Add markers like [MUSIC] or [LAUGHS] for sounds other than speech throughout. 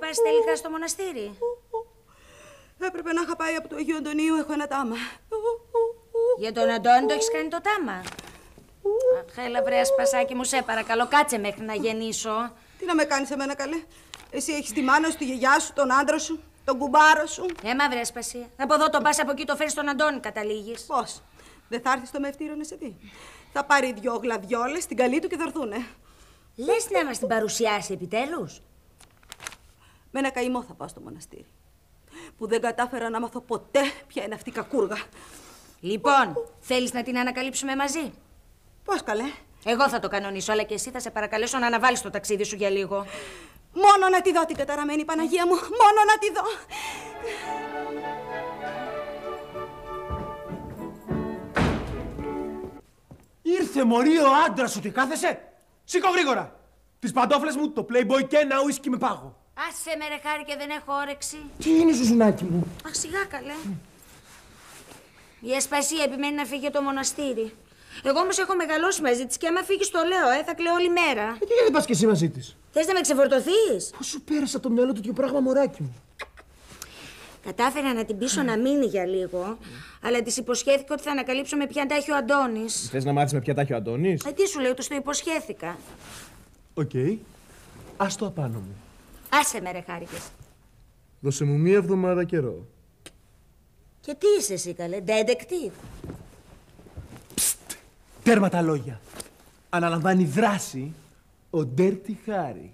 πας τελικά στο μοναστήρι; Έπρεπε να είχα πάει από το Αγίου Αντωνίου, έχω ένα τάμα. Για τον Αντώνη το έχεις κάνει το τάμα; Αχ, έλα βρε σπασάκι μου, σε παρακαλώ, κάτσε μέχρι να γεννήσω. Τι να με κάνεις εμένα καλέ; Εσύ έχεις τη μάνα σου, τη γιαγιά σου, τον άντρα σου, τον κουμπάρο σου. Έμα βρε σπασία. Από εδώ το πας από εκεί το φέρεις στον Αντώνη καταλήγεις. Πώς; Δεν θα έρθεις στο μευτήριο σε τι; Θα πάρει δυο γλαδιόλες, την καλή του και θα έρθουνε. Λες να μας την παρουσιάσει επιτέλους; Με ένα καημό θα πάω στο μοναστήρι. Που δεν κατάφερα να μάθω ποτέ ποια είναι αυτή η κακούργα. Λοιπόν, θέλεις να την ανακαλύψουμε μαζί; Πώς καλέ; Εγώ θα το κανονίσω, αλλά και εσύ θα σε παρακαλέσω να αναβάλεις το ταξίδι σου για λίγο. Μόνο να τη δω την καταραμένη Παναγία μου. Μόνο να τη δω. Ήρθε μωρή ο άντρας σου και κάθεσαι; Σήκω γρήγορα. Τις παντόφλες μου, το Playboy και ένα ουίσκι με πάγο. Άσε με ρε χάρη και δεν έχω όρεξη. Τι είναι ζουζουνάκι μου; Αχ, σιγά καλέ. Η Ασπασία επιμένει να φύγει για το μοναστήρι. Εγώ όμως έχω μεγαλώσει μαζί της και άμα φύγεις το λέω, ε, θα κλαίω όλη μέρα. Ε, και γιατί πας και εσύ μαζί της; Θες να με ξεφορτωθείς; Πώς σου πέρασε από το μυαλό του και πράγμα μωράκι μου; Κατάφερα να την πείσω να μείνει για λίγο, αλλά της υποσχέθηκα ότι θα ανακαλύψω με ποια τα 'χει ο Αντώνης. Θες να μάθεις με ποια τα 'χει ο Αντώνης; Ε, τι σου λέω, τους το υποσχέθηκα. Οκ. Άσ' το απάνω μου. Άσε με ρε Χάρη κι εσύ. Δώσε μου μία εβδομάδα καιρό. Και τι είσαι εσύ καλέ, detective; Τέρμα τα λόγια. Αναλαμβάνει δράση ο Dirty Harry.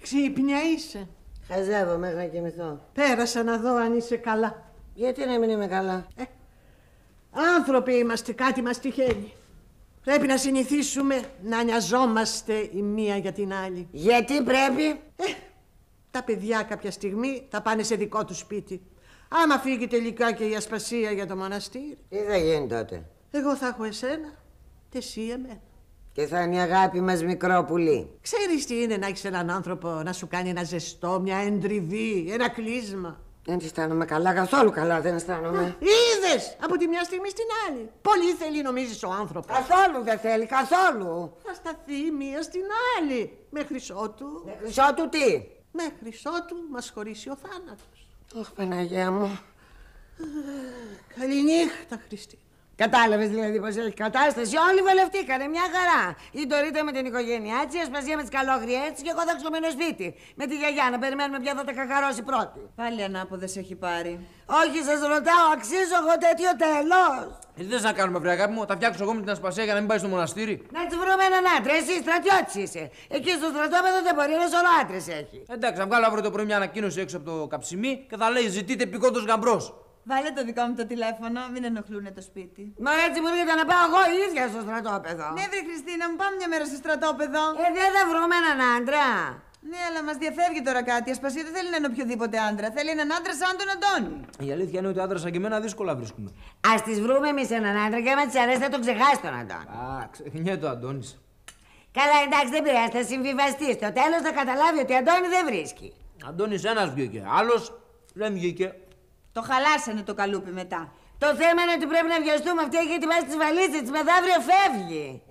Ξύπνια είσαι. Χαζεύω μέχρι να κοιμηθώ. Πέρασα να δω αν είσαι καλά. Γιατί να μην είμαι καλά; Ε, άνθρωποι είμαστε, κάτι μας τυχαίνει. Πρέπει να συνηθίσουμε να νοιαζόμαστε η μία για την άλλη. Γιατί πρέπει; Ε, τα παιδιά κάποια στιγμή θα πάνε σε δικό τους σπίτι. Άμα φύγει τελικά και η ασπασία για το μοναστήρι. Τι θα γίνει τότε; Εγώ θα έχω εσένα και εσύ εμένα. Και θα είναι η αγάπη μας μικρό πουλί. Ξέρεις τι είναι να έχεις έναν άνθρωπο να σου κάνει ένα ζεστό, μια εντριβή, ένα κλείσμα. Δεν αισθάνομαι καλά, καθόλου καλά δεν αισθάνομαι. Είδες από τη μια στιγμή στην άλλη. Πολύ θέλει, νομίζεις ο άνθρωπος. Καθόλου δεν θέλει, καθόλου. Θα σταθεί μία στην άλλη. Μέχρι ότου. Μέχρι ότου τι; Μέχρι ότου μας χωρίσει ο θάνατος. Ωχ, Παναγία μου. Καληνύχτα, Χριστίνα. Κατάλαβες δηλαδή πως έχει κατάσταση. Όλοι βολευτήκανε, μια χαρά. Η Ντορίτα με την οικογένειά της, η Ασπασία με τι καλόγριέ τη και εγώ θα ξωμένο σπίτι. Με τη γιαγιά να περιμένουμε ποια θα τα κακαρώσει πρώτη. Πάλι ανάποδε έχει πάρει. Όχι, σας ρωτάω, αξίζω εγώ τέτοιο τέλος. Ε, τι θε να κάνουμε, βρε αγάπη μου, θα φτιάξω εγώ με την Ασπασία για να μην πάει στο μοναστήρι. Να της βρούμε έναν άντρα, εσύ στρατιώτης είσαι. Εκεί στο στρατόπεδο δεν μπορεί, είναι όλο άντρες έχει. Εντάξει, να βγάλω αύριο το πρωί μια ανακοίνωση έξω από το καψιμί και θα λέει ζητείτε πικόντο γαμπρός. Βάλε το δικό μου το τηλέφωνο, μην ενοχλούν το σπίτι. Μα έτσι μου έρχεται να πάω εγώ η ίδια στο στρατόπεδο. Ναι, βρε Χριστίνα, μου πάμε μια μέρα στο στρατόπεδο. Ε, δεν θα βρούμε έναν άντρα. Ναι, αλλά μας διαφεύγει τώρα κάτι. Η Ασπασία δεν θέλει να είναι οποιοδήποτε άντρα. Θέλει έναν άντρα σαν τον Αντώνη. Η αλήθεια είναι ότι άντρα σαν και εμένα δύσκολα βρίσκουμε. Α τις βρούμε εμείς έναν άντρα και άμα της αρέσει θα τον ξεχάσει τον Αντώνη. Α, ξεχνιέται ο Αντώνης. Καλά, εντάξει, δεν πειράζει, θα συμβιβαστείς. Στο τέλος θα καταλάβει ότι Αντώνη δεν βρίσκει. Αντώνης ένας βγήκε. Άλλος δεν βγήκε. Το χαλάσανε το καλούπι μετά. Το θέμα είναι ότι πρέπει να βιαστούμε. Αυτή έχει ετοιμάσει τις βαλίτσε της. Μεθαύριο φεύγει.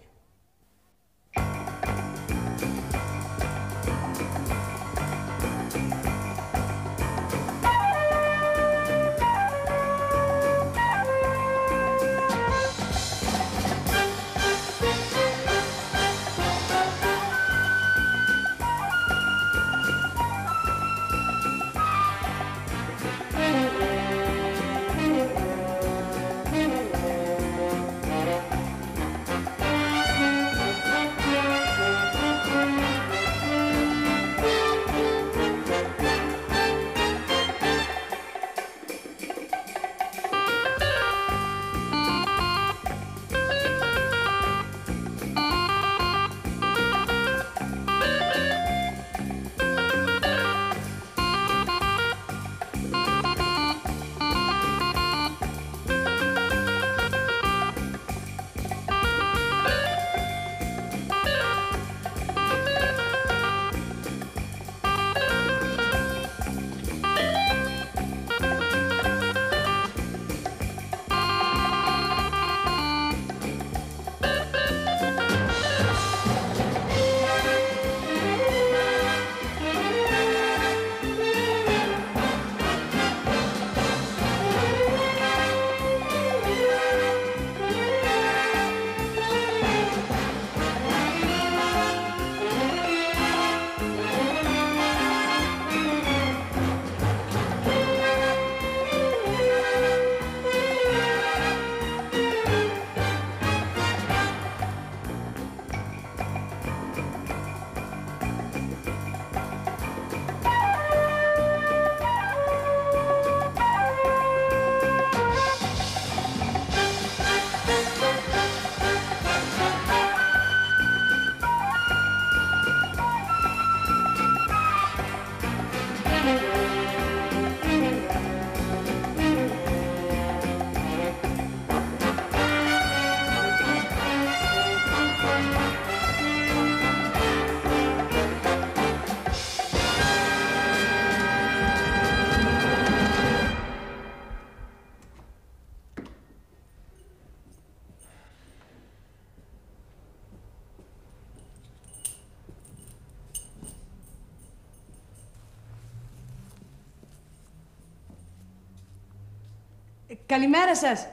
Καλημέρα σας.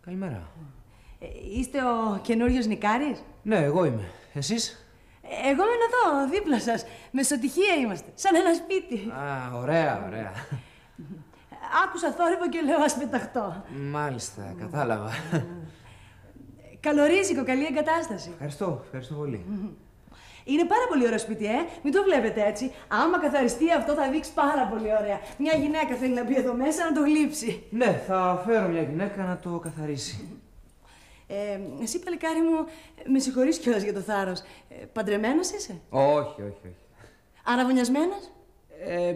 Καλημέρα. Ε, είστε ο καινούριος Νικάρης; Ναι, εγώ είμαι. Εσείς; Ε, Εγώ είμαι εδώ, δίπλα σας. Μεσοτυχία είμαστε, σαν ένα σπίτι. Α, ωραία, ωραία. Άκουσα θόρυβο και λέω ας πεταχτώ. Μάλιστα, κατάλαβα. Καλορίζικο, καλή εγκατάσταση. Ευχαριστώ, ευχαριστώ πολύ. Είναι πάρα πολύ ωραίο σπίτι, ε. Μην το βλέπετε έτσι. Άμα καθαριστεί αυτό θα δείξει πάρα πολύ ωραία. Μια γυναίκα θέλει να μπει εδώ μέσα να το γλύψει. Ναι, θα φέρω μια γυναίκα να το καθαρίσει. Ε, εσύ, παλικάρι μου, με συγχωρείς κιόλας για το θάρρος. Ε, παντρεμένος είσαι; Όχι, όχι, όχι. Αναβωνιασμένος; Ε,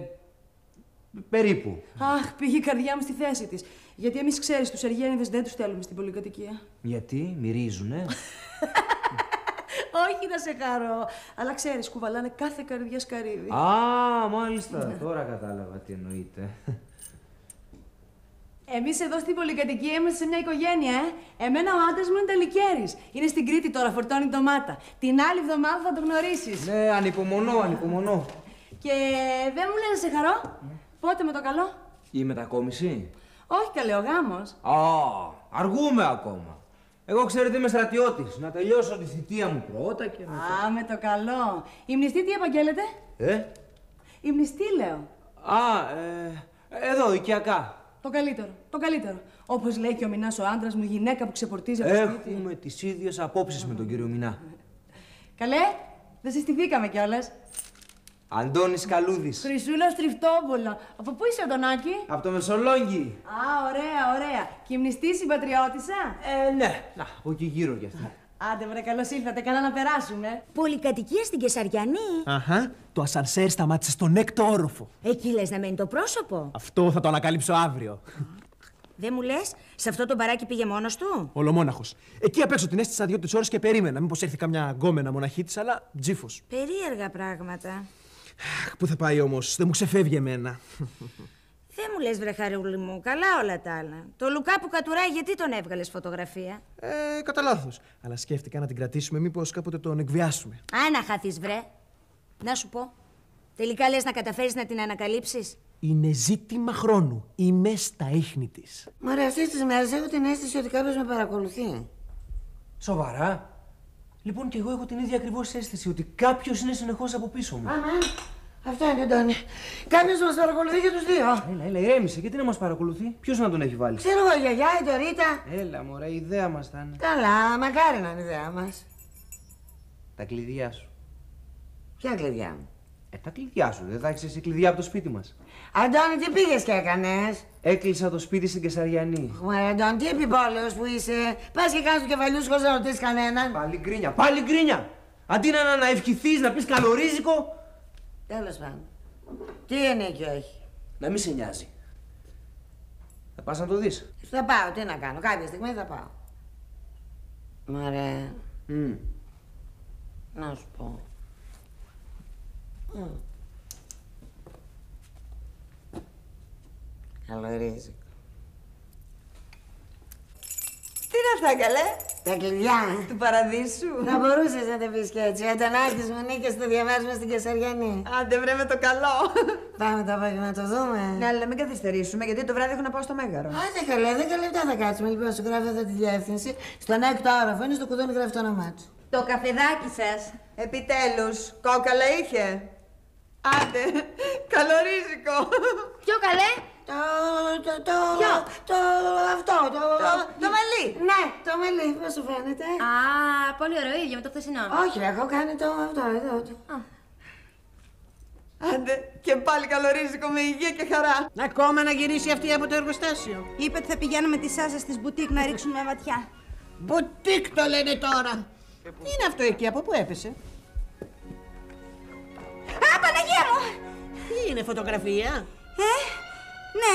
περίπου. Αχ, πήγε η καρδιά μου στη θέση της. Γιατί εμείς ξέρεις, τους Αργένιδες δεν τους θέλουμε στην πολυκατοικία. Γιατί, μυρίζουνε. [LAUGHS] Όχι να σε χαρώ. Αλλά ξέρεις, κουβαλάνε κάθε καρδιά σκαρίδι. Α, μάλιστα. Τώρα κατάλαβα τι εννοείτε. Εμείς εδώ στην πολυκατοικία είμαστε σε μια οικογένεια, ε. Εμένα ο άντρας μου είναι τελικέρης. Είναι στην Κρήτη τώρα, φορτώνει ντομάτα. Την άλλη εβδομάδα θα το γνωρίσεις. ναι, ανυπομονώ, ανυπομονώ. Και δεν μου λένε να σε χαρώ; Πότε με το καλό; Η μετακόμιση. Όχι καλέ, ο γάμος. Α, αργούμε ακόμα. Εγώ ξέρετε είμαι στρατιώτης. Να τελειώσω τη θητεία μου πρώτα και να... Α, με το καλό. Η μνηστή τι επαγγέλλεται; Ε; Η μνηστή λέω. Α, ε, εδώ, οικιακά. Το καλύτερο. Το καλύτερο. Όπως λέει και ο Μινάς ο άντρας μου, γυναίκα που ξεπορτίζει από το σπίτι. Έχουμε τις ίδιες απόψεις με τον κύριο Μινά. Καλέ, δεν συστηθήκαμε κιόλας. Αντώνης Καλούδης. Χρυσούλας Στριφτόπουλο. Από πού είσαι, Αντωνάκη; Από το Μεσολόγγι. Α, ωραία, ωραία. Και η μνηστή συμπατριώτησα. Ε, ναι. Να, από εκεί γύρω κι αυτή. Άντε, βρε, καλώς ήρθατε. Καλά να περάσουμε. Πολυκατοικία στην Κεσαριανή. Αχα. Το ασανσέρ σταμάτησε στον έκτο όροφο. Εκεί λες να μένει το πρόσωπο; Αυτό θα το ανακαλύψω αύριο. Δεν μου λες, σε αυτό το μπαράκι πήγε μόνος του; Ολομόναχος. Εκεί απ' έξω την έστησα δύο-τρεις ώρες και περίμενα. Μήπως έρθει καμιά γκόμενα μοναχή της, αλλά τζίφος. Περίεργα πράγματα. Πού θα πάει όμως, δεν μου ξεφεύγει εμένα. Δεν μου λες βρε χαρούλη μου, καλά όλα τα άλλα. Το Λουκά που κατουράει γιατί τον έβγαλες φωτογραφία; Ε, κατά λάθος. Αλλά σκέφτηκα να την κρατήσουμε, μήπως κάποτε τον εκβιάσουμε. Α, να χαθείς βρε. Να σου πω. Τελικά λες να καταφέρεις να την ανακαλύψεις; Είναι ζήτημα χρόνου. Είμαι στα ίχνη της. Μωρέ, αυτές τις μέρες έχω την αίσθηση ότι κάποιος με παρακολουθεί. Σοβαρά; Λοιπόν, και εγώ έχω την ίδια ακριβώς αίσθηση ότι κάποιος είναι συνεχώς από πίσω μου. Αμά, αυτό είναι, Αντώνη. Κάποιος μας παρακολουθεί και τους δύο. Έλα, έλα, ηρέμησε. Γιατί να μας παρακολουθεί; Ποιος να τον έχει βάλει; Ξέρω εγώ, η γιαγιά, η Ντορίτα. Έλα, μωρέ, η ιδέα μας ήταν. Καλά, μακάρι να είναι η ιδέα μας. Τα κλειδιά σου. Ποια κλειδιά μου; Ε, τα κλειδιά σου. Δεν θα έχεις εσύ κλειδιά από το σπίτι μας. Αντώνη, τι πήγες και έκανες; Έκλεισα το σπίτι στην Κεσαριανή. Μωρέ, Αντώνη, τι επιπόλαιος που είσαι; Πας και κάνεις του κεφαλιούς σου χωρίς να ρωτήσεις κανέναν. Πάλι γκρίνια, πάλι γκρίνια! Αντί να, να ευχηθείς, να πεις καλορίζικο, Τέλος πάντων. Τι ενίκιο έχει; να μην σε νοιάζει. Θα πας να το δεις. Θα πάω, τι να κάνω. Κάποια στιγμή θα πάω. Μωρέ, να σου πω. Μμ. Καλορίζικο. Τι είναι αυτά, καλέ, Τα κλειδιά. του παραδείσου. Θα μπορούσες να τα πεις και έτσι. Ο Αντωνάκης μου νίκησε στο διαβάσμα στην Κεσαριανή. Άντε, βρε με το καλό. Πάμε το απόγευμα να το δούμε. Ναι, αλλά μην καθυστερήσουμε, γιατί το βράδυ έχω να πάω στο Μέγαρο. Άντε καλά, δέκα λεπτά θα κάτσουμε. Λοιπόν, σου γράφω εδώ τη διεύθυνση. Στον έκτο όροφο είναι στο κουδούνι γράφει το όνομά του. Το καφεδάκι σας. Επιτέλους, κόκαλα είχε; Άντε, καλορίζικο. Πιο καλέ; Το. το. το. Ποιο; το. αυτό. Το. Το, το μαλλί. Ναι, το μελί, πώς σου φαίνεται; Α, πολύ ωραίο, ίδιο με το χθεσινό. Όχι, ρε, έχω κάνει το αυτό εδώ. Το. Άντε, και πάλι καλορίζικο με υγεία και χαρά. Ακόμα να γυρίσει αυτή από το εργοστάσιο. Είπε ότι θα πηγαίνουμε τη Σάζα στις μπουτίκ να ρίξουμε μια ματιά. Μπουτίκ το λένε τώρα. Τι είναι αυτό εκεί, από πού έπεσε; Α, Παναγία μου! Τι είναι φωτογραφία; Ε, ναι,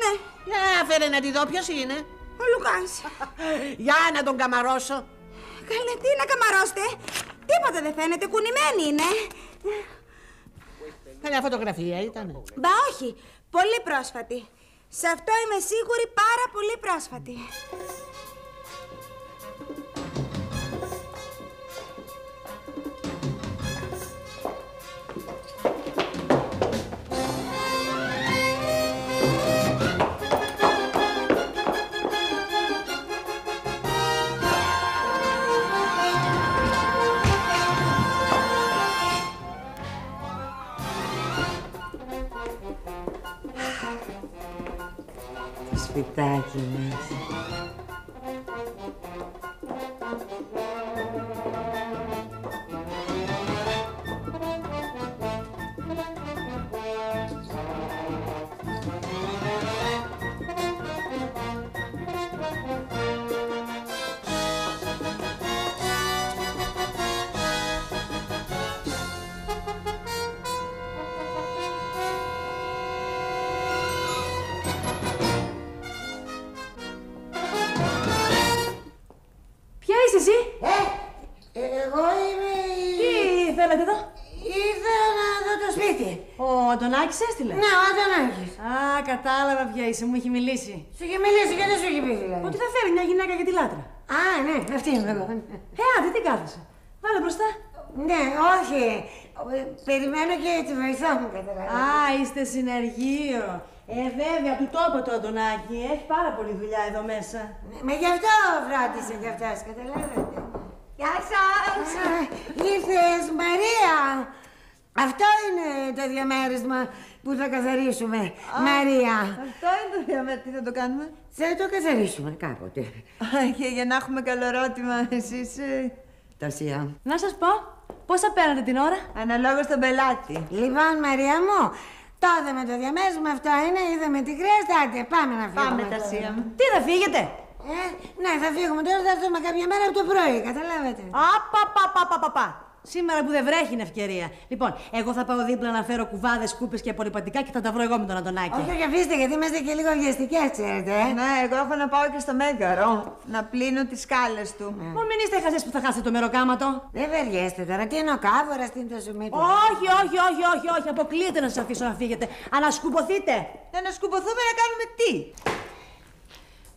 ναι, Για φέρε να τη δω ποιος είναι; ο Λουκάς. [LAUGHS] Για να τον καμαρώσω. Καλέ, τι να καμαρώσετε; Τίποτα δεν φαίνεται, κουνημένη είναι. Καλιά φωτογραφία ήταν. Μπα όχι, πολύ πρόσφατη. Σε αυτό είμαι σίγουρη πάρα πολύ πρόσφατη. Σπιτάκι Αντωνάκης έστειλε. Ναι, ο Αντωνάκης. Α, κατάλαβα ποια είσαι, μου έχει μιλήσει. Σου είχε μιλήσει και δεν σου είχε πει δηλαδή; Ότι θα φέρει μια γυναίκα για τη λάτρα. Α, ναι, αυτή είμαι εγώ. Ε, άντε, τι κάθεσαι. Βάλε μπροστά. Ναι, όχι. Ε, Περιμένω και τη βοηθό μου, καταλαβαίνεις. Α, είστε συνεργείο. Ε, βέβαια, του τόπου το Αντωνάκη. Έχει πάρα πολλή δουλειά εδώ μέσα. Μα γι' αυτό φρόντισε κι αυτός, καταλάβατε. Γεια σας! Ήρθες, Μαρία! Αυτό είναι το διαμέρισμα που θα καθαρίσουμε, Μαρία. Αυτό είναι το διαμέρισμα. Τι θα το κάνουμε; Θα το καθαρίσουμε κάποτε. Α, και για να έχουμε καλορότημα, εσείς... ε, Τασία. Να σας πω, πόσα παίρνετε την ώρα; Αναλόγως τον πελάτη. Λοιπόν, Μαρία μου, το είδαμε το διαμέρισμα, αυτό είναι, είδαμε τι χρειάζεται. Άντε, πάμε να φύγουμε. Πάμε, τώρα. Τασία μου. Τι θα φύγετε; Ε, ναι, θα φύγουμε τώρα, θα έρθουμε κάποια μέρα από το πρωί, καταλάβατε. Α, πα, πα, πα, πα, πα, πα. Σήμερα που δεν βρέχει είναι ευκαιρία. Λοιπόν, εγώ θα πάω δίπλα να φέρω κουβάδες, κούπε και απορριπαντικά και θα τα βρω εγώ με τον Αντωνάκη. Όχι, όχι, αφήστε, γιατί είμαστε και λίγο βιαστικές, ξέρετε. ε. Ναι, εγώ έχω να πάω και στο Μέγαρο. Να πλύνω τις σκάλες του. Μου μην είστε χαζέ που θα χάσετε το μεροκάματο. Δεν βαριέστε τώρα, τι είναι ο κάβορας, τι είναι το σουμί του. Όχι, όχι, όχι, όχι, όχι. Αποκλείεται να σας αφήσω να φύγετε. Ανασκουμποθείτε. Ε, να σκουμποθούμε να κάνουμε τι;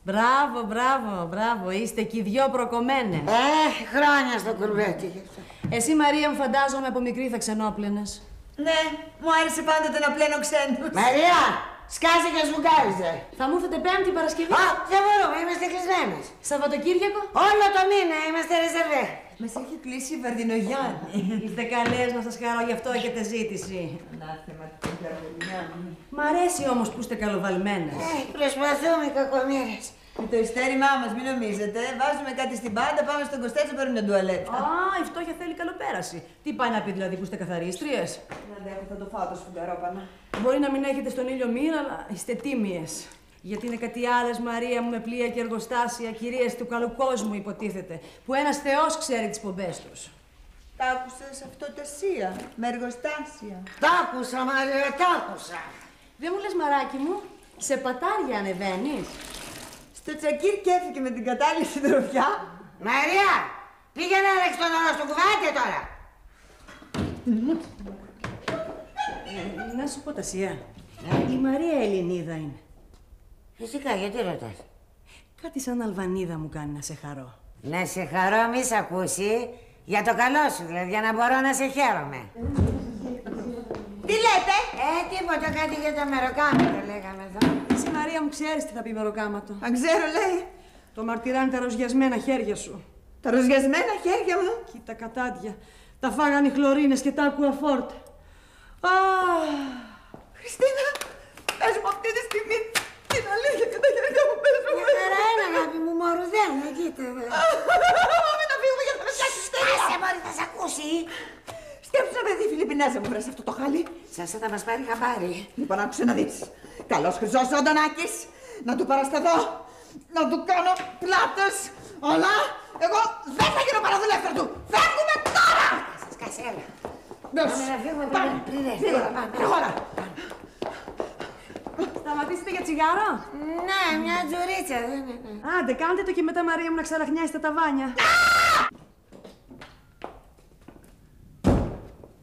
Μπράβο, μπράβο, μπράβο. Είστε και οι δυο προκομμένες. Ε, χρόνια στο κουρβέτι. Γι' αυτό. Εσύ, Μαρία, μου φαντάζομαι από μικρή θα ξενόπλαινες. Ναι, μου άρεσε πάντοτε να πλένω ξένους. Μαρία, σκάσε και σβουγκάριζε. Θα μου έρθετε Πέμπτη Παρασκευή; Α, δεν μπορούμε, είμαστε κλεισμένες. Σαββατοκύριακο; Όλο το μήνα είμαστε ρεζερβέ. Μας έχει κλείσει η Βαρδινογιάννη. Είστε καλέ να σας χαρώ, γι' αυτό έχετε ζήτηση. Ανάθεμα την Βαρδινογιάννη. Μ' αρέσει όμως που είστε καλοβαλμένες. Ε, προσπαθούμε, κακομοίρες. Με το ιστέρημά μας, μην νομίζετε. Βάζουμε κάτι στην πάντα, πάμε στον Κωστέτσο, παίρνουμε τουαλέτα. Α, η φτώχεια θέλει καλοπέραση. Τι πάει να πει δηλαδή που είστε καθαρίστριες; Να αντέχω, θα το φάω το σφουγγαρόπανα. Μπορεί να μην έχετε στον ήλιο μοίρα, αλλά είστε τίμιες. Γιατί είναι κάτι άλλες, Μαρία μου, με πλοία και εργοστάσια, κυρίες του καλού κόσμου, υποτίθεται. Που ένας Θεός ξέρει τις πομπές τους. Τα άκουσες αυτό τασία, με εργοστάσια. Τ' άκουσα, Μαρία, τ' άκουσα. Δεν μου λες, μαράκι μου, σε πατάρια ανεβαίνεις; Στο τσακίρ κέφηκε με την κατάλληλη συντροφιά. Μαρία, πήγαινε να ρίξεις τον νερό στο κουβάτι τώρα. Ε, να σου πω, Τασία. Η Μαρία Ελληνίδα είναι. Φυσικά, γιατί ρωτάς; Κάτι σαν Αλβανίδα μου κάνει να σε χαρώ. Να σε χαρώ, μη σ' ακούσει. Για το καλό σου, δηλαδή, για να μπορώ να σε χαίρομαι. Τι λέτε! Ε, τίποτα, κάτι για το μεροκάματο λέγαμε εδώ. Εσύ, Μαρία μου, ξέρεις τι θα πει μεροκάματο. Αν ξέρω, λέει, Το μαρτυράνε τα ροζιασμένα χέρια σου. τα ροζιασμένα χέρια μου; Κοίτα κατάντια. Τα φάγανε οι χλωρίνες και τα άκουα φόρτε. Α, Χριστίνα, πες μου αυτή τη στιγμή την αλήθεια και τα χέρια μου πες μου. Μια χαρά είναι, αγάπη μου, μορουδένα, κοίτα εδώ. Πάμε να φύγουμε για να με πιάσει Άσε, στέλια. μωρή, θα σ' ακούσει. Σκέψου να παιδί Φιλιππινέζα μου βρες αυτό το χάλι. Σας θα μας πάρει χαμπάρι. Λοιπόν, άκουσε να δεις. Καλός χρυσός ο Αντωνάκης. Να του παρασταθώ. Να του κάνω πλάτες. Αλλά εγώ δεν θα γίνω παραδουλεύθερη του. Φεύγουμε τώρα. Σας κασέλα. Μπες. Πάμε να φύγουμε Πάμε. πριν- πριν έρθει. Γρήγορα. Πάμε. Προχώρα. σταματήσετε για τσιγάρο; Ναι, μια τζουρίτσα, δεν είναι. Άντε, κάντε το και μετά Μαρία μου να ξαραχνιάσετε τα βάνια.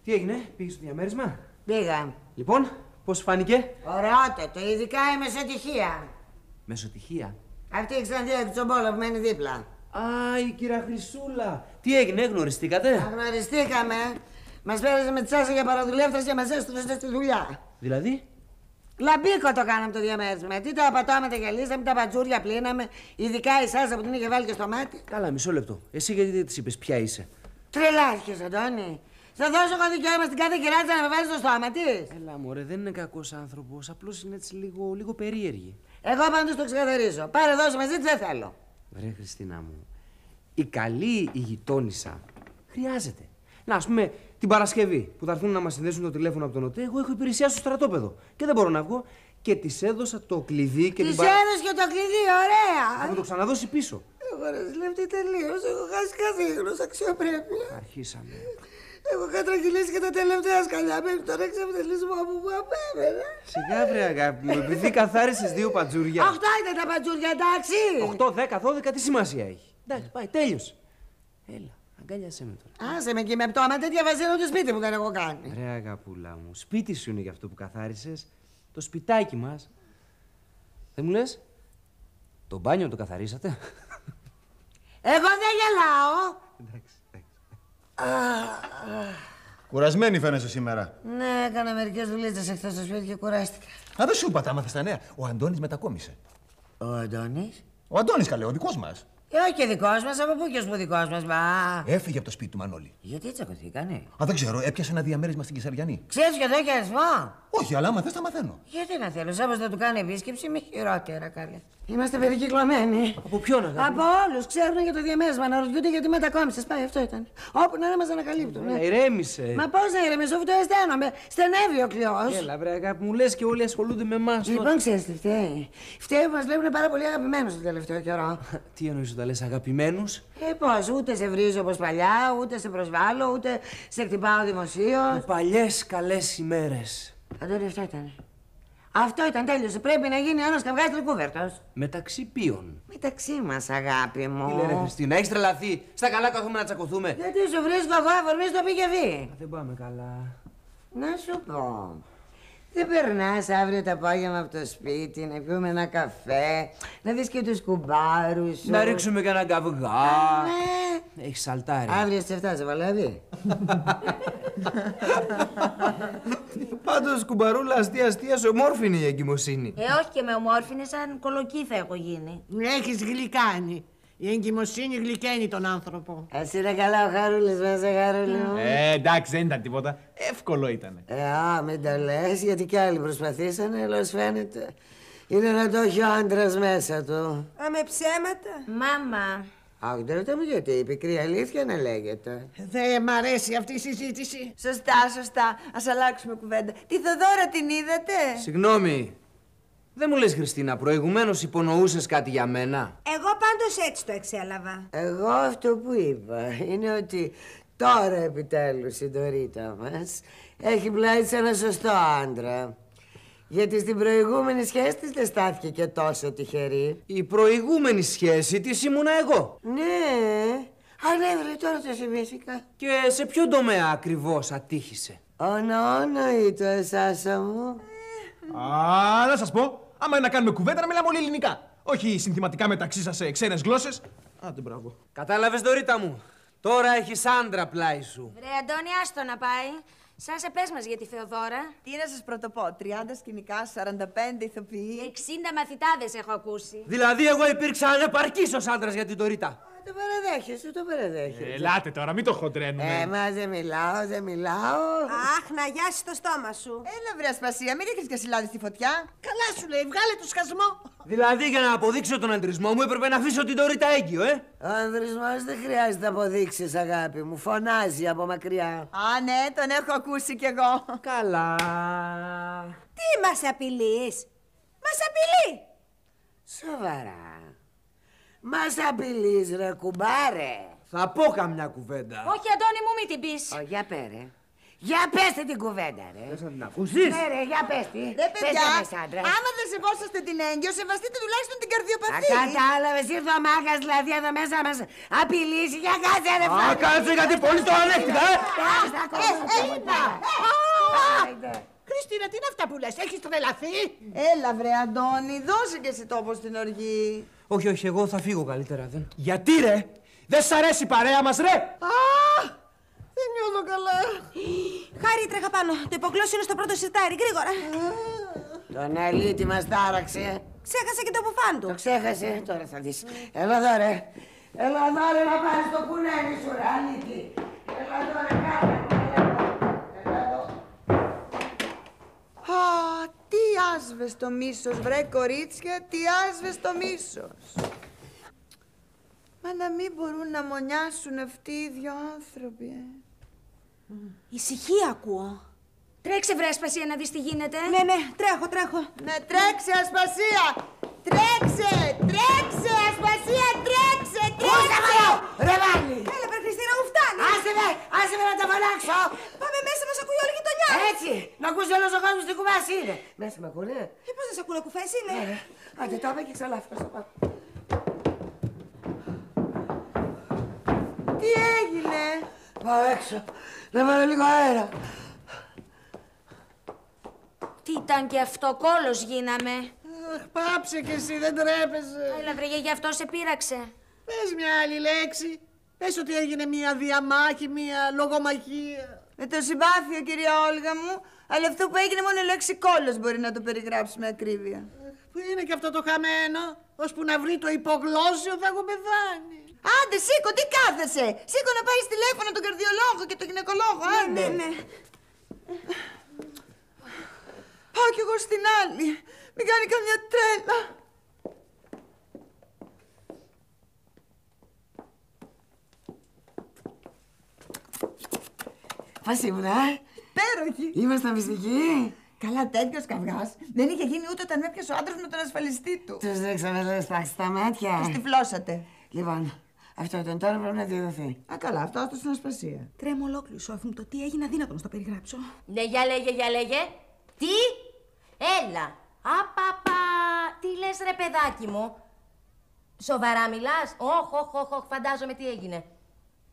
Τι έγινε, πήγες στο διαμέρισμα; Πήγα. Λοιπόν, πώς φάνηκε; Ωραιότατο, ειδικά η μεσοτυχία. Μεσοτυχία. Αυτή η Ξαντία του Τσομπόλα που μένει δίπλα. Α, η κυρία Χρυσούλα. Τι έγινε, γνωριστήκατε; Γνωριστήκαμε. Μας πέρασε με τσάσα για παραδουλεύτε και μας έστρωσε στη δουλειά. Δηλαδή, Λαμπίκο το κάναμε το διαμέρισμα. Τι τα πατώματα γυαλίσαμε, τα πατζούρια πλύναμε. Ειδικά η σάλσα που την είχε βάλει και στο μάτι. καλά, μισό λεπτό. Εσύ γιατί δεν της είπες ποια είσαι; Τρελάθηκε, Αντώνη. Θα δώσω εγώ δικαίωμα στην κάθε κυράτσα να με βάλει στο στόμα της. Έλα, μωρέ, δεν είναι κακός άνθρωπος. Απλώς είναι έτσι λίγο, λίγο περίεργη. Εγώ πάντως το ξεκαθαρίζω. Πάρε δώσε μαζί, δεν θέλω. Ρε Χριστίνα μου, η καλή η γειτόνισσα χρειάζεται. Να, ας πούμε, την Παρασκευή που θα έρθουν να μας συνδέσουν το τηλέφωνο από τον ΟΤΕ, εγώ έχω υπηρεσία στο στρατόπεδο και δεν μπορώ να βγω και της έδωσα το κλειδί και Της την παρα- έδωσε και το κλειδί, ωραία. Θα μου το ξαναδώσει πίσω. Εγώ ρε ζηλεύτη τελείως. Έχω χάσει κάθε ίχνος αξιοπρέπεια. Αρχίσαμε. Έχω κατρακυλήσει και τα τελευταία σκαλιά μέχρι τον εξευτελισμό που μου απέβαινε. Σιγά βρε αγάπη μου, επειδή καθάρισες δύο πατζούρια. Οχτώ ήταν τα πατζούρια, εντάξει. 8, 10, 12, τι σημασία έχει. Εντάξει, πάει, τέλειωσε. Έλα, αγκάλιασέ με τώρα. Άσε με εκεί με πτώμα, τέτοια βαζίνα του σπίτι μου δεν έχω κάνει. Ρε αγαπούλα μου, σπίτι σου είναι για αυτό που καθάρισες. Το σπιτάκι μας. Δεν μου λες, το μπάνιο το καθαρίσατε; Εγώ δεν γελάω. εντάξει, εντάξει. Κουρασμένη φαίνεσαι σήμερα. Ναι, έκανα μερικές δουλίτσε εχθές στο σπίτι και κουράστηκα. Α, δεν σου είπα, τα μάθες τα νέα. Ο Αντώνης μετακόμισε. Ο Αντώνης; Ο Αντώνης καλέ, ο δικός μας. Ε, όχι και δικός μας, από πού και ως που δικός μας, μα. Έφυγε από το σπίτι του Μανώλη. Γιατί τσακωθήκανε; Α, δεν ξέρω, έπιασε ένα διαμέρισμα στην Κεσαριανή. Ξέρεις και εδώ και αριθμό. Όχι, αλλά άμα θες τα μαθαίνω. Γιατί να θέλω, Σάββατο να του κάνει επίσκεψη, μη χειρότερα καλέ. Είμαστε περικυκλωμένοι. Από ποιον αγάπη; Από όλους ξέρουν για το διαμέρισμα, να ρωτιούνται γιατί μετακόμισες. Πάει, αυτό ήταν. Όπου να είναι, μας ανακαλύπτουν. Έλα, ηρέμησε. Μα πώς να ηρεμήσω, αφού το αισθάνομαι. Στενεύει ο κλειός. Έλα, βρε αγάπη μου, λες και όλοι ασχολούνται με εμάς. τώρα. Λοιπόν, ξέρεις τι φταίει. Φταίει που μας βλέπουν πάρα πολύ αγαπημένους τον τελευταίο καιρό. Τι εννοείς όταν λες αγαπημένους. Ε, πώς, ούτε σε βρίζω όπως παλιά, ούτε σε προσβάλλω, ούτε σε χτυπάω δημοσίως. Παλιές καλές ημέρες. Αντώνη, αυτό ήταν. Αυτό ήταν, τέλειωσε. Πρέπει να γίνει ένας καυγάς τρικούβερτος. Μεταξύ ποιων. Μεταξύ μας, αγάπη μου. Τι λέει ρε Χριστίνα, έχεις τρελαθεί; Στα καλά καθόμαστε να τσακωθούμε. Γιατί σου βρίσκω εγώ αφορμή στο πηγεβή. Δεν πάμε καλά. Να σου πω. Δεν περνάς αύριο το απόγευμα από το σπίτι να πιούμε ένα καφέ, να δεις και τους κουμπάρους σου. Να ρίξουμε και ένα καυγά. Ναι. Έχεις σαλτάρι. Αύριο στις 7 σε βολεύει. Πάντως κουμπαρούλα αστεία αστεία σε ομόρφινη η εγκυμοσύνη. Ε, όχι και με ομόρφινε, σαν κολοκύ θα έχω γίνει. Έχεις γλυκάνει. Η εγκυμοσύνη γλυκαίνει τον άνθρωπο. Α είναι καλά ο Χαρούλης μέσα, Χαρούλη μου. Ε, εντάξει, δεν ήταν τίποτα. Εύκολο ήταν. Ε, α, μην τα λες, γιατί κι άλλοι προσπαθήσανε, αλλά ως φαίνεται. Είναι να το έχει ο άντρας μέσα του. Α, με ψέματα. Μάμα, Αχ, δεν ρωτάμε γιατί, η πικρή αλήθεια να λέγεται. Δεν μ' αρέσει αυτή η συζήτηση. Σωστά, σωστά. Α αλλάξουμε κουβέντα. Τη Θοδώρα την είδατε; Συγγνώμη. Δεν μου λες Χριστίνα, προηγουμένως υπονοούσες κάτι για μένα; Εγώ πάντως έτσι το εξέλαβα. Εγώ αυτό που είπα είναι ότι τώρα επιτέλους η Ντορίτα μας έχει πλάι σε ένα σωστό άντρα. Γιατί στην προηγούμενη σχέση της δεν στάθηκε και τόσο τυχερή. Η προηγούμενη σχέση της ήμουνα εγώ. Ναι, ανέβρε τώρα το θυμήθηκα. Και σε ποιο τομέα ακριβώς ατύχησε; Ονόνοη το εσάσα μου. Α, να σας πω. Άμα είναι να κάνουμε κουβέντα, να μιλάμε όλοι ελληνικά. Όχι συνθηματικά μεταξύ σας σε ξένες γλώσσες. Άντε, μπράβο. Κατάλαβες Δωρίτα μου; Τώρα έχεις άντρα πλάι σου. βρε Αντώνη, άστο να πάει. Σαν σε πες μας για τη Θεοδώρα. Τι να σας πρωτοπώ, 30 σκηνικά, 45 ηθοποιοί. 60 μαθητάδες έχω ακούσει. Δηλαδή εγώ υπήρξα ανεπαρκής ως άντρας για την Δωρίτα. Το παραδέχεσαι, το παραδέχεσαι. Ελάτε τώρα, μην το χοντρένουμε. Ε, μα δεν μιλάω, δεν μιλάω. Αχ, να γιάσει το στόμα σου. Έλα, βρε ασπασία, μην ρίχνεις και συλλάδι στη φωτιά. Καλά σου λέει, βγάλε το σκασμό. Δηλαδή για να αποδείξω τον αντρισμό μου έπρεπε να αφήσω την Δωρίτα έγκυο, ε; Ο ανδρισμός δεν χρειάζεται να αποδείξεις, αγάπη μου. Φωνάζει από μακριά. Α, ναι, τον έχω ακούσει κι εγώ. Καλά. Τι μας απειλείς; Μας απειλεί. Σοβαρά. Μας απειλείς ρε κουμπάρε. Θα πω καμιά κουβέντα. Όχι, Αντώνη μου, μην την πεις. Ω, για πέρε. Για πέστε την κουβέντα, ρε. Θες να την ακούσεις; Ναι, ρε, για πες τη. Ρε, παιδιά, Πες το μες, άντρα. άμα δεν σεβόσαστε την έγκυο, σεβαστείτε τουλάχιστον την Α, καρδιοπαθή. κατάλαβες, ήρθε ο μάγας δηλαδή εδώ μέσα μας απειλήσει για κάτσε ρε Α, φράγκο. κάτσε γιατί πολύ το ανέχτηκα, ε. Άστα, κόψε το ποτά. Άιντε. Χριστίνα, τι είναι αυτά που λες, έχεις τρελαθεί; Έλα, βρε Αντώνη, δώσε και εσύ τόπο στην οργή. Όχι, όχι, εγώ θα φύγω καλύτερα, δεν. Γιατί ρε, δεν σ' αρέσει η παρέα μας, ρε; Δεν νιώθω καλά. Χάρη, τρέχα πάνω. Το υποκλώσιο είναι στο πρώτο σιρτάρι. Γρήγορα. Τον αλήτη μας τάραξε. Ξέχασα και το μπουφάν του. Το ξέχασε, τώρα θα δεις. Έλα εδώ ρε. Έλα εδώ ρε να πάρεις το κουνέλι σου ρε αλήτη. Έλα εδώ ρε κάνε. Έλα εδώ. Α, τι άσβα. Άσβεστο μίσος, βρε κορίτσια, τι άσβεστο μίσος. Μα να μην μπορούν να μονιάσουν αυτοί οι δυο άνθρωποι, ε. Ησυχία ακούω. Τρέξε βρε Ασπασία να δεις τι γίνεται. Ναι, ναι, τρέχω, τρέχω. Ναι, τρέξε, Ασπασία! Τρέξε, τρέξε, Άσε με, άσε με να τα φωνάξω! Πάμε μέσα, μας ακούει όλη η γειτονιά. Έτσι, να ακούσει όλος ο κόσμος τι κουβάς είναι. Μέσα με ακούνε. Ε, πώς δεν σε ακούνε κουφές είναι. Ναι, ναι. Άντε, το είπα και ξαλάφηκα στο πάτο. Τι έγινε; Πάω έξω, να βάλω λίγο αέρα. Τι ήταν και αυτό, κόλος γίναμε. Αχ, πάψε κι εσύ, δεν τρέπεσαι. Έλα βρε, γι' αυτό σε πείραξε. Πες μια άλλη λέξη. Πες ότι έγινε μια διαμάχη, μια λογομαχία. Με το συμπάθειο, κυρία Όλγα μου, αλλά αυτό που έγινε μόνο η λέξη κόλλος μπορεί να το περιγράψει με ακρίβεια. Πού είναι και αυτό το χαμένο, ώσπου να βρει το υπογλώσσιο θα έχω πεθάνει. Άντε, σήκω, τι κάθεσαι! Σήκω να πάρει τηλέφωνο τον καρδιολόγο και τον γυναικολόγο, άντε! Ναι, ναι. Πάω κι εγώ στην άλλη. Μην κάνει καμιά τρέλα. Πώς ήμουνα, Υπέροχη. ήμασταν μυστικοί. Καλά, τέτοιος καυγάς δεν είχε γίνει ούτε όταν με έπιασε ο άντρας με τον ασφαλιστή του. Τους ρίξαμε λες στα, στα μάτια. Τους τυφλώσατε. Λοιπόν, αυτό ήταν τώρα πρέπει να διαδοθεί. Α, καλά, αυτό άστος στην ασπασία. Τρέμω ολόκληρο, Σόφι μου, το τι έγινε αδύνατο να στο περιγράψω. Ναι, για λέγε, για λέγε. Τι; Έλα. Απαπα. Τι λες ρε παιδάκι μου; Σοβαρά μιλάς; Όχ, όχ, όχ, όχ, φαντάζομαι τι έγινε.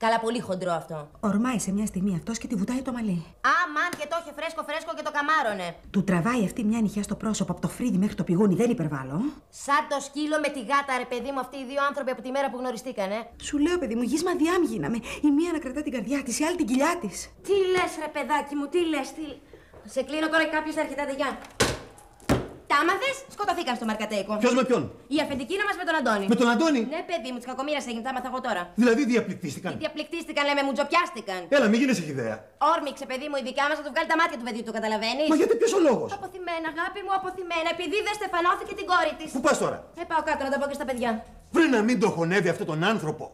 Καλά, πολύ χοντρό αυτό. Ορμάει σε μια στιγμή αυτός και τη βουτάει το μαλλί. Αμάν και το είχε φρέσκο φρέσκο και το καμάρωνε. Του τραβάει αυτή μια νυχιά στο πρόσωπο από το φρύδι μέχρι το πηγούνι, δεν υπερβάλλω. Σαν το σκύλο με τη γάτα, ρε παιδί μου, αυτοί οι δύο άνθρωποι από τη μέρα που γνωριστήκανε. Σου λέω, παιδί μου, γη μαδιάμ γίναμε. Η μία να κρατά την καρδιά της, η άλλη την κοιλιά της. Τι λες ρε παιδάκι μου, τι λες, τι... Σε κλείνω τώρα και κάποιος έρχεται, άντε, γεια. Τα άμαθες, σκοτωθήκαν στο Μαρκατέικο. Ποιος με ποιον; Η αφεντική μας με τον Αντώνη. Με τον Αντώνη; Ναι, παιδί μου, της κακομοίρας έγινε, τα άμαθα εγώ τώρα. Δηλαδή διαπληκτίστηκαν; Τι διαπληκτίστηκαν, λέμε, μου τζοπιάστηκαν. Έλα, μην γίνεσαι ιδέα. Όρμηξε, παιδί μου, η δικιά μας να του βγάλει τα μάτια του παιδιού, το καταλαβαίνεις; Μα γιατί ποιος ο λόγος; Αποθυμένα, αγάπη μου, αποθυμένα, επειδή δεν στεφανώθηκε την κόρη της. Πού πας τώρα; Ε, πάω κάτω να τα πω και στα παιδιά. Βρε να μην το χωνεύει αυτόν τον άνθρωπο.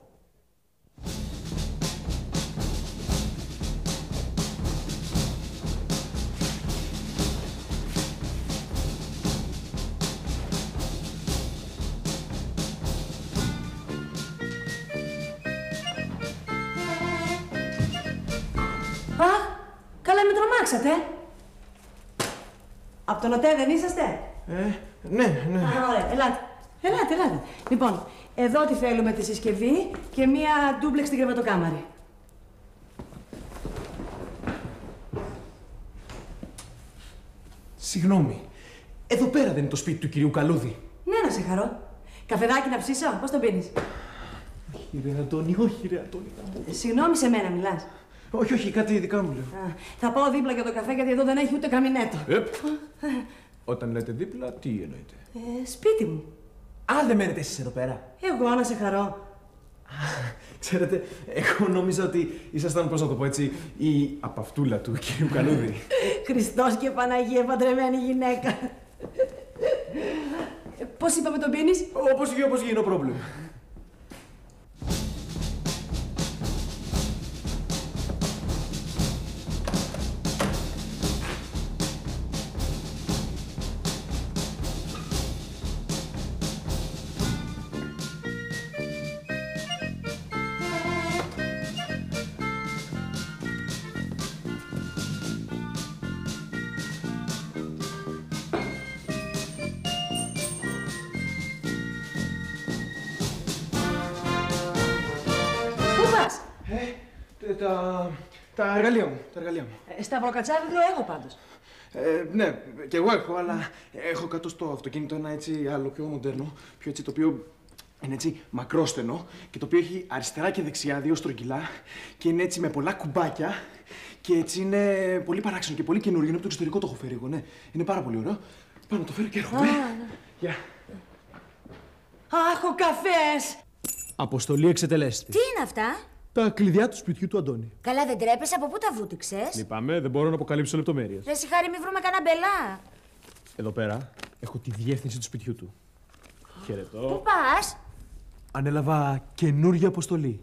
Από τον ΟΤΕ δεν είσαστε; Ε, ναι, ναι. Α, ωραία, ελάτε. Ελάτε, ελάτε. Λοιπόν, εδώ τι θέλουμε τη συσκευή και μία ντούμπλεξ στην κρεβατοκάμαρη. Συγγνώμη. Εδώ πέρα δεν είναι το σπίτι του κυρίου Καλούδη. Ναι, να σε χαρώ. Καφεδάκι να ψήσω, πώς το πίνεις; Όχι, ρε Αντώνη, όχι, ρε Αντώνη. Ε, Συγγνώμη σε μένα μιλάς. Όχι, όχι, κάτι δικά μου λέω. Α, θα πάω δίπλα για το καφέ γιατί εδώ δεν έχει ούτε καμινέτο. Επ. Όταν λέτε δίπλα, τι εννοείτε; Ε, σπίτι μου. Α, δεν μένετε εσείς εδώ πέρα. Εγώ να σε χαρώ. Ξέρετε, εγώ νόμιζα ότι ήσασταν, πώς να το πω έτσι, η απαυτούλα του κυρίου Καλούδη. Χριστός και Παναγία παντρεμένη γυναίκα. Ε, Πώς είπαμε τον πίνεις; όπως γίνει, όπως γίνει, πρόβλημα. Πού τα, τα εργαλεία μου, τα εργαλεία μου. Ε, Σταυροκατσάβιδρο έχω πάντως. Ε, ναι, και εγώ έχω, αλλά έχω κάτω στο αυτοκίνητο ένα έτσι άλλο πιο μοντέρνο, πιο έτσι το οποίο είναι έτσι μακρόστενο και το οποίο έχει αριστερά και δεξιά δύο στρογγυλά και είναι έτσι με πολλά κουμπάκια και έτσι είναι πολύ παράξενο και πολύ καινούργιο. Είναι από το εξωτερικό το έχω φέρει εγώ, ναι. Είναι πάρα πολύ ωραίο. Πάνω το φέρω και έρχομαι. Γεια. Αχ, ο καφές. Αποστολή εξετελέστη. Τι είναι αυτά; Τα κλειδιά του σπιτιού του Αντώνη. Καλά δεν τρέπεσαι, από πού τα βούτυξες; Λυπάμαι, δεν μπορώ να αποκαλύψω λεπτομέρειες. Ρε συγχάρη, μη βρούμε κανένα μπελά. Εδώ πέρα έχω τη διεύθυνση του σπιτιού του. Πού Χαιρετώ. πας; Ανέλαβα καινούργια αποστολή.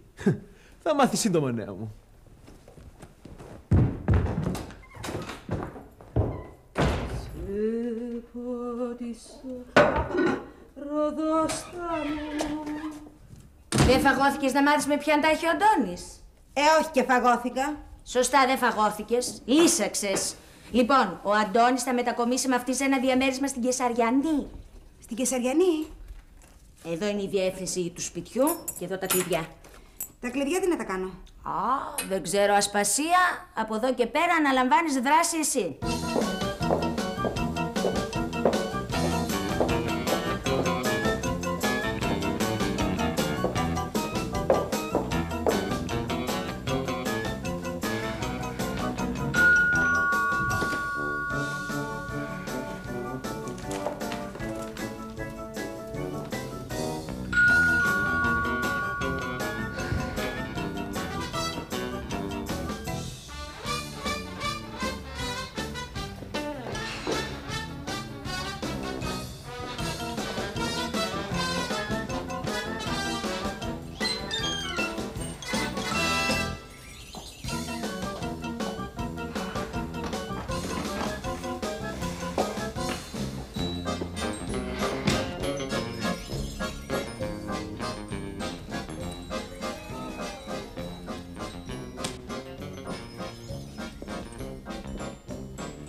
Θα μάθεις σύντομα, νέα μου. Δεν φαγώθηκες να μάθεις με ποιαν τα έχει ο Αντώνης; Ε, όχι και φαγώθηκα. Σωστά δεν φαγώθηκες. Λύσαξες. Λοιπόν, ο Αντώνης θα μετακομίσει με αυτή σε ένα διαμέρισμα στην Κεσαριανή. Στην Κεσαριανή; Εδώ είναι η διεύθυνση του σπιτιού και εδώ τα κλειδιά. Τα κλειδιά τι να τα κάνω; Α, δεν ξέρω ασπασία. Από εδώ και πέρα αναλαμβάνεις δράση εσύ.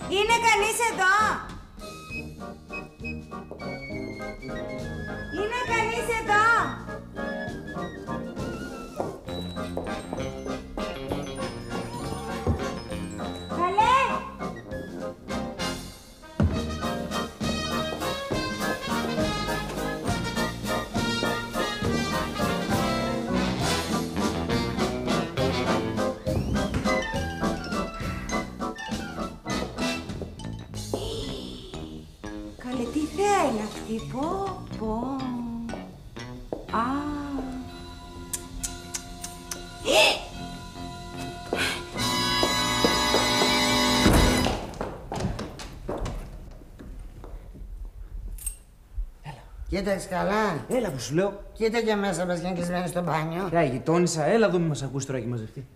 Είναι κανείς εδώ. Κοίταξε καλά; Έλα που σου λέω. Κοίτα και μέσα μας και είναι κλεισμένη στο μπάνιο. Ρε, γειτόνισσα, έλα εδώ μη μας ακούσει τώρα και μαζευτεί.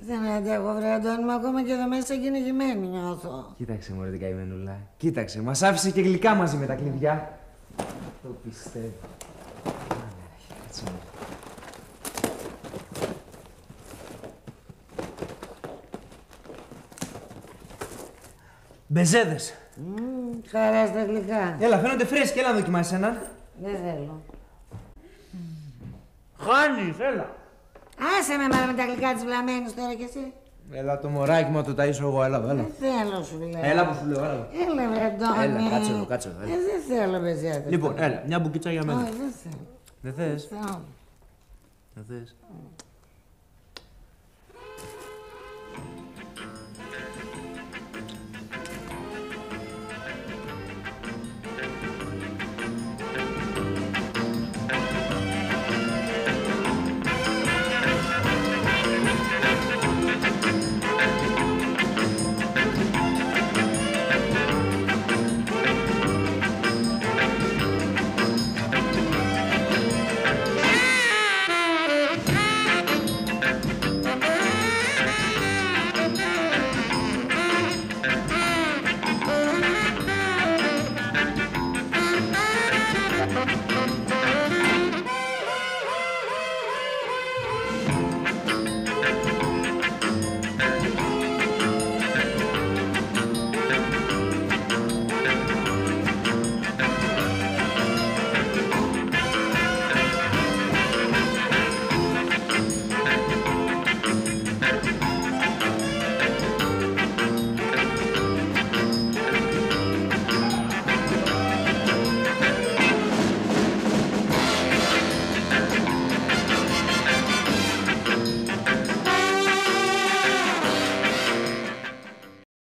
Δεν αντέχω, βρε Αντώνη μου, ακόμα και εδώ μέσα κυνηγημένη νιώθω. Κοίταξε μωρέ την καημενούλα. Κοίταξε, μας άφησε και γλυκά μαζί με τα κλειδιά. Το πιστεύω. Άνε, ρε, κάτσε μωρέ. Μπεζέδες. Μμμ, χαράς στα γλυκά. Έλα, φαίνονται φρέσκοι, έλα να δοκιμάσεις έναν. Δεν θέλω. Χάνεις, έλα. Άσε με μάρα με τα γλυκά της βλαμμένης τώρα κι εσύ. Έλα το μωράκι μου, να το ταΐσω εγώ, έλα εδώ, έλα. Δεν θέλω σου λέω. Έλα που σου λέω, έλα. εδώ. Έλα βρε Αντώνη. Έλα, κάτσε εδώ, κάτσε εδώ, έλα. Ε, δεν θέλω μπεζέδες. Λοιπόν, έλα, μια μπουκίτσα για μένα. Όχι, δεν θέλω. Δεν θες; Θέλω. Δεν θες;